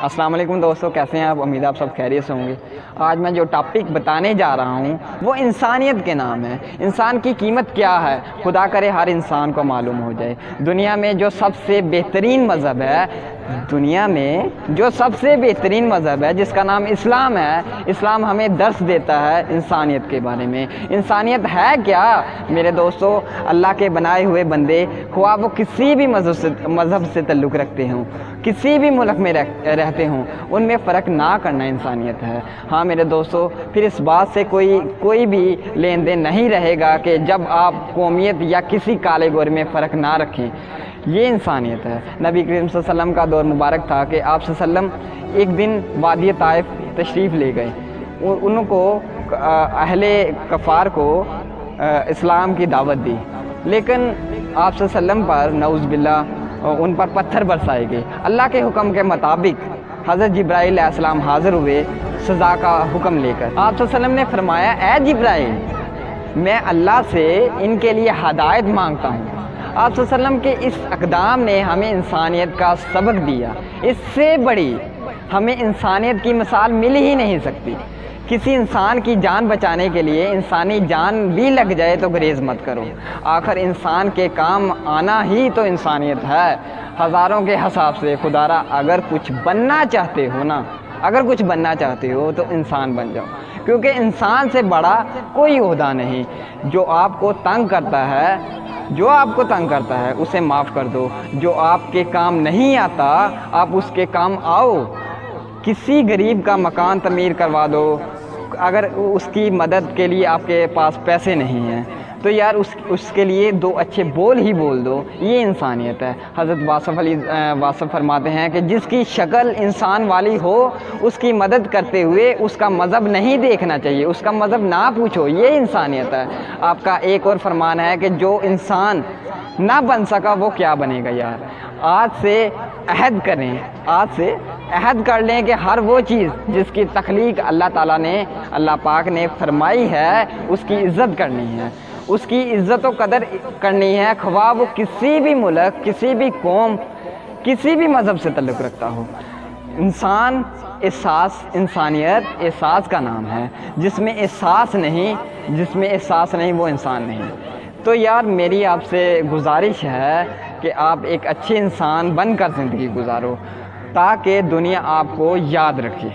अस्सलाम वालेकुम दोस्तों, कैसे हैं आप? उम्मीद आप सब खैरियत से होंगे। आज मैं जो टॉपिक बताने जा रहा हूँ, वो इंसानियत के नाम है। इंसान की कीमत क्या है? खुदा करे हर इंसान को मालूम हो जाए। दुनिया में जो सबसे बेहतरीन मज़हब है दुनिया में जो सबसे बेहतरीन मज़हब है जिसका नाम इस्लाम है इस्लाम हमें दर्श देता है इंसानियत के बारे में। इंसानियत है क्या? मेरे दोस्तों अल्लाह के बनाए हुए बंदे ख्वा वो किसी भी मज़हब से मज़हब से तल्लुक़ रखते हों किसी भी मुल्क में रह, रहते हों उनमें फ़र्क ना करना इंसानियत है। हाँ मेरे दोस्तों फिर इस बात से कोई कोई भी लेन देन नहीं रहेगा कि जब आप कौमियत या किसी काले गोरे में फ़र्क ना रखें। ये इंसानियत है। नबी करीम का दौर मुबारक था कि आप एक दिन वादी ताइफ, तशरीफ़ ले गए। उनको अहले कफ़ार को इस्लाम की दावत दी। लेकिन आप पर नौज़ बिल्ला उन पर पत्थर बरसाए गए। अल्लाह के हुक्म के मुताबिक हज़रत जब्राईसम हाज़िर हुए सज़ा का हुक्म लेकर। आप ने फरमाया, ए जब्राइल, मैं अल्लाह से इनके लिए हदायत माँगता हूँ। आप के इस अकदाम ने हमें इंसानियत का सबक दिया। इससे बड़ी हमें इंसानियत की मिसाल मिल ही नहीं सकती। किसी इंसान की जान बचाने के लिए इंसानी जान भी लग जाए तो ग्रेज़ मत करो। आखिर इंसान के काम आना ही तो इंसानियत है। हज़ारों के हिसाब से खुदारा अगर कुछ बनना चाहते हो ना, अगर कुछ बनना चाहते हो तो इंसान बन जाओ। क्योंकि इंसान से बड़ा कोई अहदा नहीं। जो आपको तंग करता है जो आपको तंग करता है, उसे माफ़ कर दो। जो आपके काम नहीं आता, आप उसके काम आओ। किसी गरीब का मकान तमीर करवा दो। अगर उसकी मदद के लिए आपके पास पैसे नहीं हैं तो यार उस, उसके लिए दो अच्छे बोल ही बोल दो। ये इंसानियत है। हज़रत वासफ़ अली वासफ़ फरमाते हैं कि जिसकी शक्ल इंसान वाली हो, उसकी मदद करते हुए उसका मज़हब नहीं देखना चाहिए, उसका मज़हब ना पूछो, ये इंसानियत है। आपका एक और फरमान है कि जो इंसान ना बन सका, वो क्या बनेगा यार? आज से अहद करें, आज से अहद कर लें कि हर वो चीज़ जिसकी तख्लीक अल्लाह ताला ने, अल्लाह पाक ने फरमाई है, उसकी इज़्ज़त करनी है। उसकी इज़्ज़त कदर करनी है। ख्वा वो किसी भी मुल्क, किसी भी कौम, किसी भी मज़हब से तल्लुक़ रखता हो। इंसान एहसास, इंसानियत, एहसास का नाम है। जिसमें एहसास नहीं, जिसमें एहसास नहीं, वो इंसान नहीं। तो यार, मेरी आपसे गुजारिश है कि आप एक अच्छे इंसान बनकर ज़िंदगी गुजारो, ताकि दुनिया आपको याद रखे।